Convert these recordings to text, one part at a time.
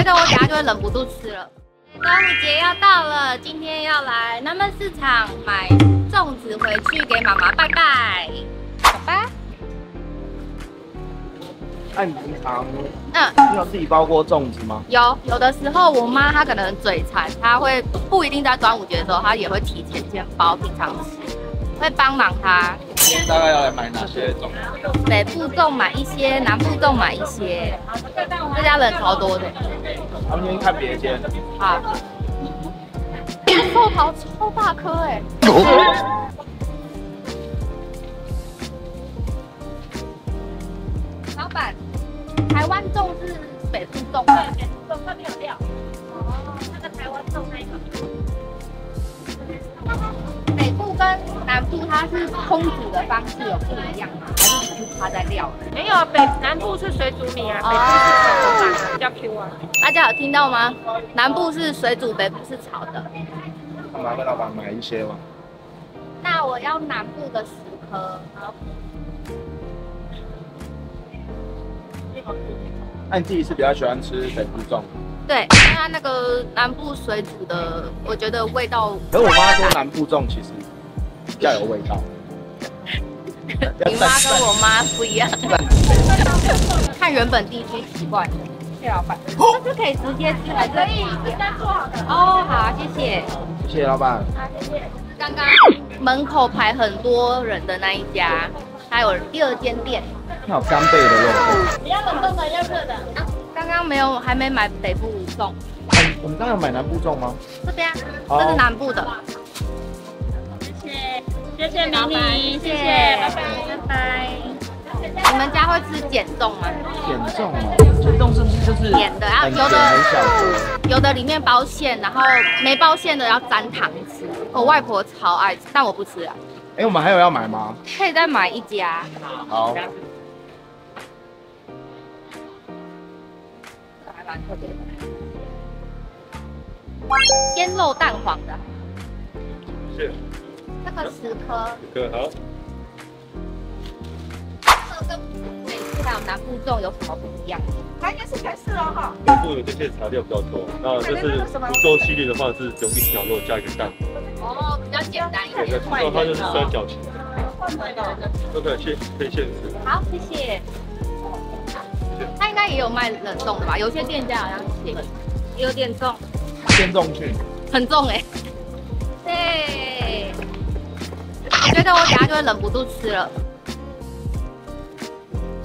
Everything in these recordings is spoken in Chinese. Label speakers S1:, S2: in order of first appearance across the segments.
S1: 觉得我等下就会忍不住吃了。端午节要到了，今天要来南门市场买粽子回去给妈妈拜拜，好吧？
S2: 那你平常
S1: 嗯，
S2: 你有自己包过粽子吗？
S1: 有有的时候我妈她可能嘴馋，她会不一定在端午节的时候，她也会提前先包，平常吃，会帮忙她。
S2: 大概要来买哪些粽？
S1: 北部粽买一些，南部粽买一些，这家人超多的。
S2: 他们今天看别间，
S1: 好，寿桃超大颗哎、老板，台湾粽是北部粽吗？
S3: 对，上面有料。哦，那个台湾粽那一种。
S1: 跟南部它是烹煮的方式有不一样吗？还是只是它在料理？
S3: 没有，北南部是水煮米啊，北部是炒的版，比较 Q 啊。
S1: 大家有听到吗？南部是水煮，北部是炒的。
S2: 干嘛跟老板买一些吗？
S1: 那我要南部的十颗。好。
S2: 那你自己是比较喜欢吃北部粽？
S1: 对，因为它那个南部水煮的，我觉得味道。
S2: 可是我妈说南部粽其实比较有味道。
S1: 你妈跟我妈不一样，看原本地区习惯的。谢老板，这是可以直接吃还是可以？
S3: 应该做好的。
S1: 哦，好，谢谢。
S2: 谢谢老板。
S3: 好，谢谢。
S1: 刚刚门口排很多人的那一家，还有第二间店。
S2: 那有干贝的肉。
S3: 你要冷冻的，要热的。
S1: 刚刚没有，还没买北部粽，
S2: 哎我们刚刚有买南部粽吗？
S1: 这边这是南部的。
S3: 谢谢，谢
S1: 老板
S3: 明，谢谢，拜拜。
S1: 拜拜。你们家会吃减粽吗？
S2: 减粽哦，减粽是不是就是
S1: 甜的然
S2: 后
S1: 有的？有的里面包馅，然后没包馅的要沾糖吃。我外婆超爱吃，但我不吃啊。
S2: 哎，我们还有要买吗？
S1: 可以再买一家。
S2: 好，
S1: 还蛮特别的。鲜肉蛋黄的，
S4: 是，
S1: 这个十颗，
S4: 十颗好。
S1: 这个跟北部还有南部粽有什么不一样？
S3: 它应该是开始了哈。
S4: 北部有这些材料比较多，那就是福州系列的话是只有一条肉加一个蛋，
S1: 哦，比较简单一
S4: 对，
S1: 点。
S4: 那福州它就是三角形的，都可以现可以现吃。
S1: 好，谢谢。它应该也有卖冷冻的吧？有些店家好像也有点重，
S2: 鲜粽去。
S1: 很重哎、对，觉得我等下就会忍不住吃了。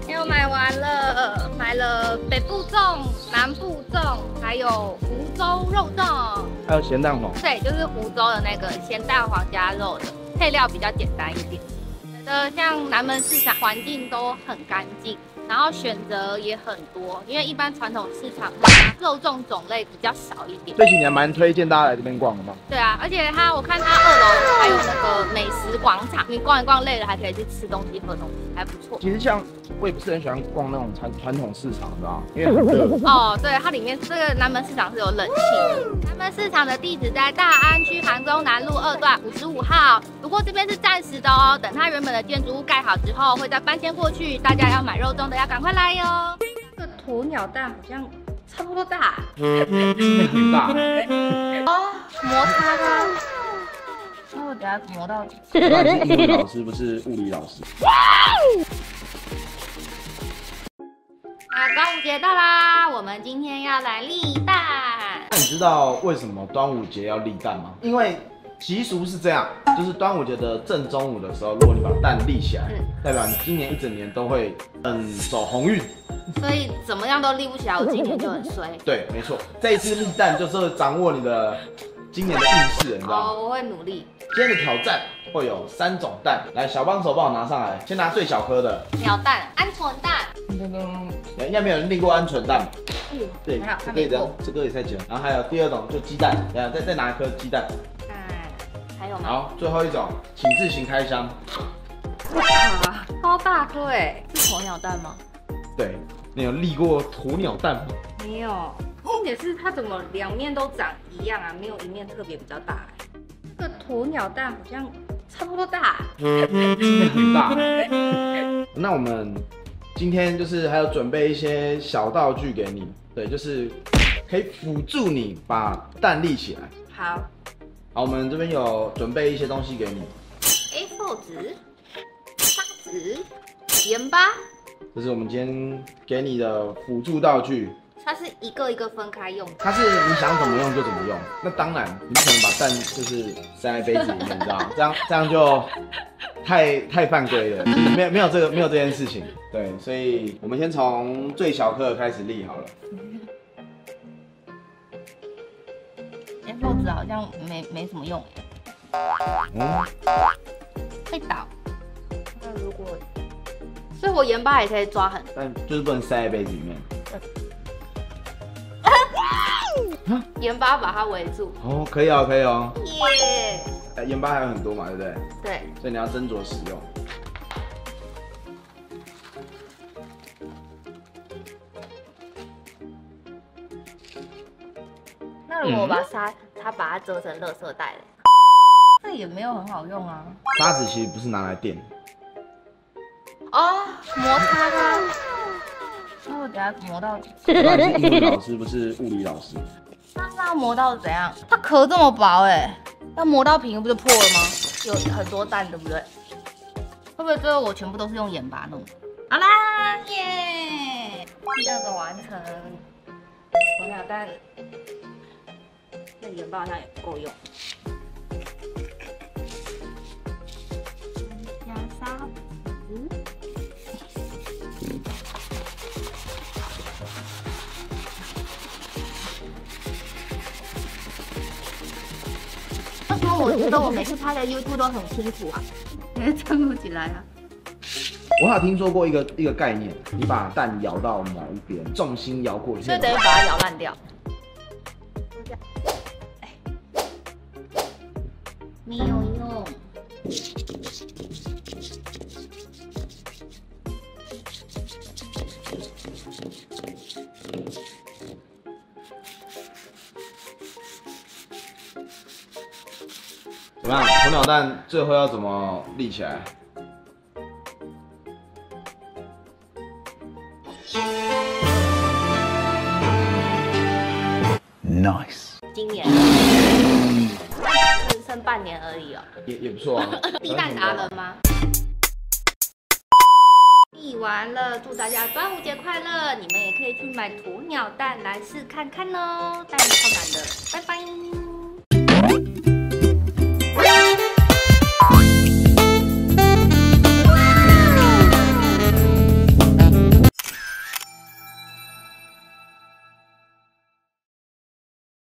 S1: 又买完了，买了北部粽、南部粽，还有湖州肉粽。
S2: 还有咸蛋黄。
S1: 对，就是湖州的那个咸蛋黄加肉的，配料比较简单一点。觉得像南门市场环境都很干净，然后选择也很多，因为一般传统市场肉粽种类比较少一点。
S2: 这几年蛮推荐大家来这边逛的嘛。
S1: 对啊，而且它我看它二楼还有那个美食广场，你逛一逛累了还可以去吃东西、喝东西，还不错。
S2: 其实像我也不是很喜欢逛那种传传统市场的啊，因为很热。
S1: 哦，对，它里面这个南门市场是有冷气的。南门市场的地址在大安区杭州南路二段五十五号，不过这边是暂时的哦，等它原本的建筑物盖好之后会再搬迁过去，大家要买肉粽的要赶快来哟。这个鸵鸟蛋好像差不多大
S2: 很大。
S1: 哦，摩擦它。那我等下磨到
S2: 我当然是英文老师，不是物理老师。
S1: 啊，端午节到啦！我们今天要来立蛋。
S2: 那你知道为什么端午节要立蛋吗？因为习俗是这样，就是端午节的正中午的时候，如果你把蛋立起来，
S1: 嗯
S2: 代表你今年一整年都会嗯走鸿运。
S1: 所以怎么样都立不起来，我今年就很衰。
S2: 对，没错，这一次立蛋就是掌握你的今年的运势，你知道吗？
S1: 哦，我会努力。
S2: 今天的挑战会有三种蛋，来，小帮手帮我拿上来，先拿最小颗的。
S1: 鸟蛋、鹌鹑蛋，噔噔
S2: 应该没有人立过鹌鹑蛋吧？
S1: 嗯，
S2: 对
S1: 没有，
S2: 这个也这个也在讲。然后还有第二种就鸡蛋，等一下再再拿一颗鸡蛋。
S1: 哎，还有吗？
S2: 好，最后一种，请自行开箱。
S1: 哇，超大颗哎，是鸵鸟蛋吗？
S2: 对，你有立过鸵鸟蛋吗？
S1: 没有，重点是它怎么两面都长一样啊？没有一面特别比较大哎。这个鸵鸟蛋好像差不多大，
S2: 很大。那我们今天就是还有准备一些小道具给你，对，就是可以辅助你把蛋立起来。
S1: 好
S2: 好，我们这边有准备一些东西给你
S1: ，，A4 纸、砂纸、盐巴，
S2: 这是我们今天给你的辅助道具。
S1: 它是一个一个分开用。
S2: 它是你想怎么用就怎么用。那当然，你不可能把蛋就是塞在杯子里面，你知道吗？这样这样就太太犯规了，没有没有这个没有这件事情。对，所以我们先从最小颗的开始立好了。
S1: A4 纸好像没没什么用耶，
S2: 嗯，
S1: 会倒。那如果，所以我盐巴也可以抓很
S2: 但就是不能塞在杯子里面。
S1: 盐巴把它围住。
S2: 哦，可以哦，可以哦。
S1: 耶、
S2: 呃盐巴还有很多嘛，对不对？
S1: 对，
S2: 所以你要斟酌使用。
S1: 那如果我把沙，它把它折成垃圾袋嘞，这也没有很好用啊。
S2: 沙子其实不是拿来垫，
S1: 哦，摩擦它。那我等下磨到，
S2: 我当然是英文老师，不是物理老师。
S1: 那那要磨到怎样？它壳这么薄哎、要磨到平不就破了吗？有很多蛋，对不对？会不会最后我全部都是用眼巴弄？好啦，耶！第二个完成。鸵鸟蛋，那盐巴好像也不够用。加沙为什么我觉得我每次拍的 YouTube 都很清楚啊？因为撑不起来啊。
S2: 我还有听说过一个一个概念，你把蛋摇到某一边，重心摇过去，
S1: 就等于把它摇烂掉。没有用。
S2: 怎么样？鸵鸟蛋最后要怎么立起来
S5: ？Nice.
S1: 今年只剩半年而已哦。
S2: 也也不错啊。
S1: 立蛋达人吗？立完了，祝大家端午节快乐！你们也可以去买鸵鸟蛋来试看看哦。